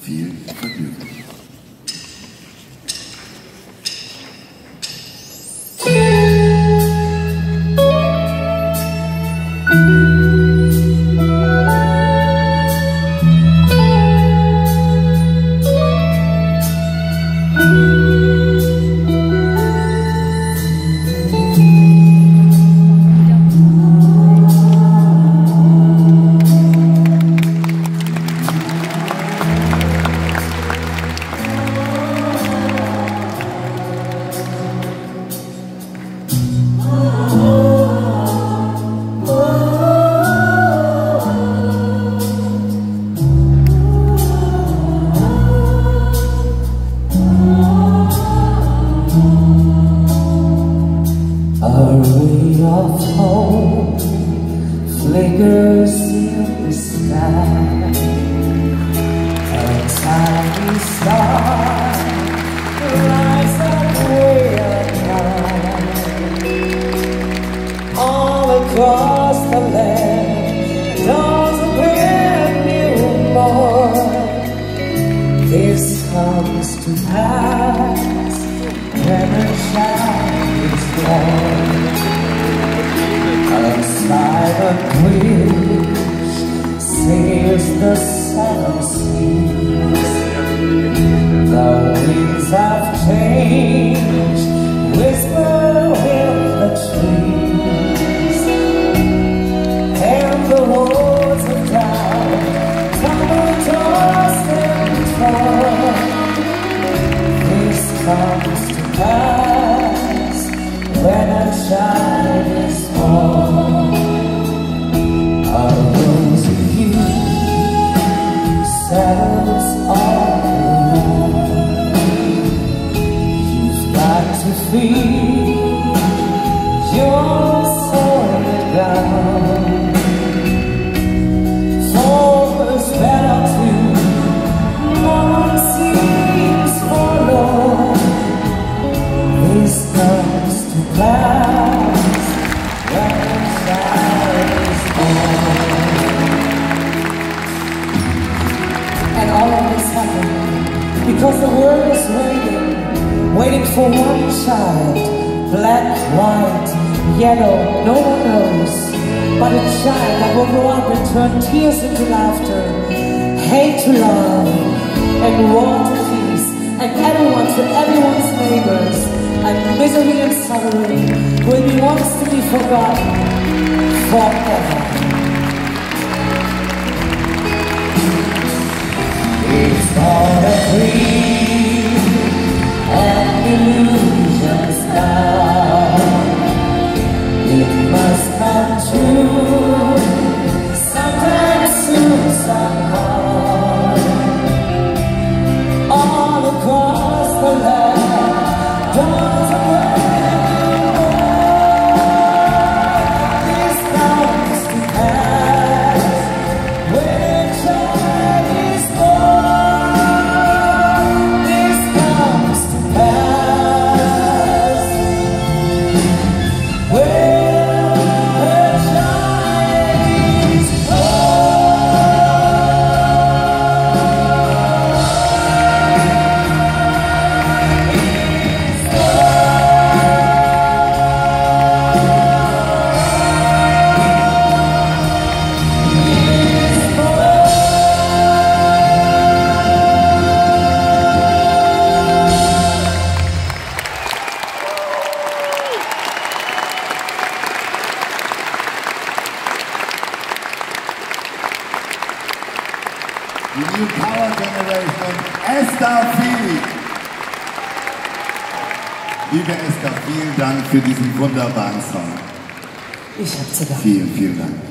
Viel Vergnügen. Our way of home flickers in the sky. A tiny star lights up way up high. All across the land dawns a brand new morn. This comes to pass when a A silent wish sails the settles the world is waiting, waiting for one child. Black, white, yellow, no one knows. But a child that will grow up and turn tears into laughter, hate to love, and war to peace, and everyone to everyone's neighbors, and misery and suffering will be once to be forgotten forever. And Die New Power Generation, Esther Fielig. Liebe Esther, vielen Dank für diesen wunderbaren Song. Ich hab zu danken. Vielen, vielen Dank.